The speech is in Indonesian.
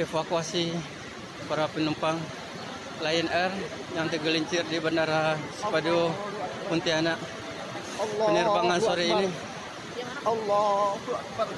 Evakuasi para penumpang Lion Air yang tergelincir di Bandara Spado Pontianak. Penerbangan sore ini Akbar.